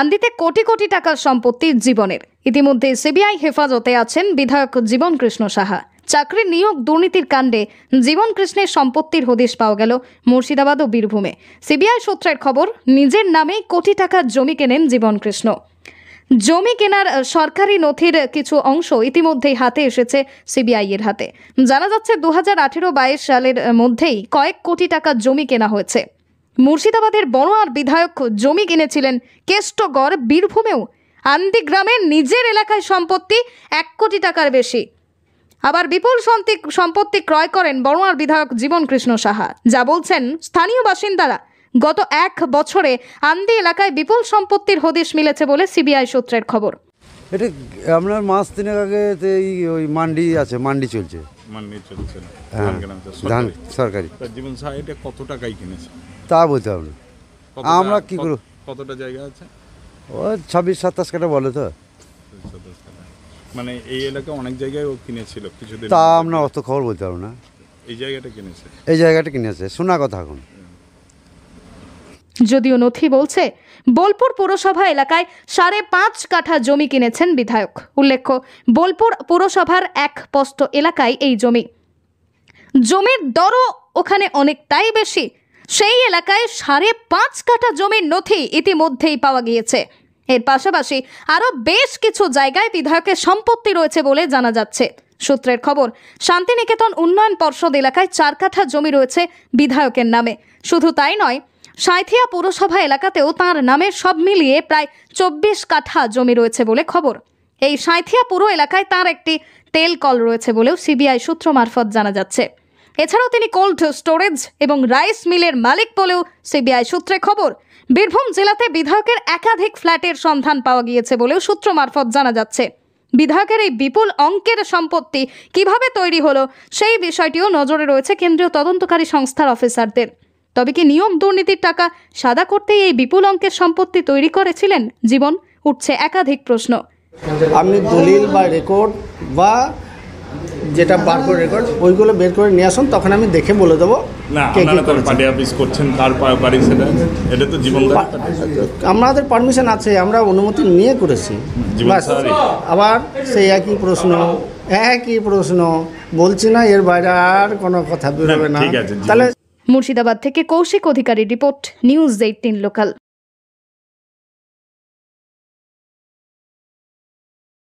আন্দিতে কোটি কোটি টাকার সম্পত্তি জীবনের। ইতিমধ্যে সিবিআই হেফাজতে আছেন বিধায়ক জীবন কৃষ্ণ সাহা। চাকরির নিয়োগ দুর্নীতির কাণ্ডে জীবন কৃষ্ণের সম্পত্তির হদিশ পাওয়া গেল মুর্শিদাবাদ ও বীরভূমে। সিবিআই সূত্রের খবর, নিজের নামে কোটি টাকার জমি কেনেন জীবন কৃষ্ণ জমি কেনার সরকারি নথির কিছু অংশ ইতিমধ্যেই হাতে এসেছে সিবিআই এর হাতে। জানা যাচ্ছে, দু হাজার সালের মধ্যেই কয়েক কোটি টাকা জমি কেনা হয়েছে। মুর্শিদাবাদের বড়োয়ার বিধায়ক জমি কিনেছিলেন কেষ্টগড় বীরভূমেও। আন্দি গ্রামের নিজের এলাকায় সম্পত্তি এক কোটি টাকার বেশি। আবার বিপুল সম্পত্তি ক্রয় করেন বড়োয়ার বিধায়ক জীবন কৃষ্ণ সাহা। যা বলছেন স্থানীয় বাসিন্দারা গত এক বছরে আন্দি এলাকায় বিপুল সম্পত্তির হদিশ মিলেছে বলে সিবিআই সূত্রের খবর। এটা আপনার মাস তিনেক আগে ওই মান্ডি আছে মান্ডি চলছে। মান্নি চলছে হ্যাঁ ধান। সরকারি। জীবন সাহা এটা কত টাকায় কিনেছে? তা বলতে না। কতটা- আমরা কি করব? কতটা জায়গা আছে? ও ছাব্বিশ সাতাশ কাটা বলে তো। মানে এই এলাকায় অনেক জায়গায় ও কিনেছিল কিছুদিন তা আগে। আমরা অত খবর বলতে পারব না। এই জায়গাটা কিনেছে? এই জায়গাটা কিনেছে শোনা কথা এখন। যদিও নথি বলছে বোলপুর পুরসভা এলাকায় সাড়ে পাঁচ কাঠা জমি কিনেছেন বিধায়ক। উল্লেখ্য বোলপুর পুরসভার এক পস্ত এলাকায় এই জমি। জমির দরও ওখানে অনেকটাই বেশি। সেই এলাকায় সাড়ে পাঁচ কাঠা জমির নথি ইতিমধ্যেই পাওয়া গিয়েছে। এর পাশাপাশি আরও বেশ কিছু জায়গায় বিধায়কের সম্পত্তি রয়েছে বলে জানা যাচ্ছে। সূত্রের খবর, শান্তিনিকেতন উন্নয়ন পর্ষদ এলাকায় চার কাঠা জমি রয়েছে বিধায়কের নামে। শুধু তাই নয়, সাঁথিয়া পুরসভা এলাকাতেও তার নামে সব মিলিয়ে প্রায় চব্বিশ কাঠা জমি রয়েছে বলে খবর। এই সাঁথিয়া পুরো এলাকায় তার একটি তেল কল রয়েছে বলেও সিবিআই সূত্র মারফত জানা যাচ্ছে। এছাড়াও তিনি কোল্ড স্টোরেজ এবং রাইস মিলের মালিক বলেও সিবিআই সূত্রে খবর। বীরভূম জেলাতে বিধায়কের একাধিক ফ্ল্যাটের সন্ধান পাওয়া গিয়েছে বলেও সূত্র মারফত জানা যাচ্ছে। বিধায়কের এই বিপুল অঙ্কের সম্পত্তি কীভাবে তৈরি হলো সেই বিষয়টিও নজরে রয়েছে কেন্দ্রীয় তদন্তকারী সংস্থার অফিসারদের। তবে কি নিয়ম দুর্নীতির টাকা সাদা করতেই এই বিপুল অঙ্কের সম্পত্তি তৈরি করেছিলেন? জীবন, উঠছে একাধিক প্রশ্ন। আপনি দলিল বা রেকর্ড বা যেটা বার করে রেকর্ড ওইগুলো বের করে নিয়ে আসুন তখন আমি দেখে বলে দেবো না কে কি আপনারা তার করেছে। পার্টি অফিস করছেন তার বাড়ি সেটা? এটা তো জীবন আমাদের পারমিশন আছে আমরা অনুমতি নিয়ে করেছি। আবার সেই একই প্রশ্ন একই প্রশ্ন বলছি না এর বাইরে আর কোনো কথা বেরোবে না তাহলে মুর্শিদাবাদ থেকে Koushik Adhikari report news eighteen local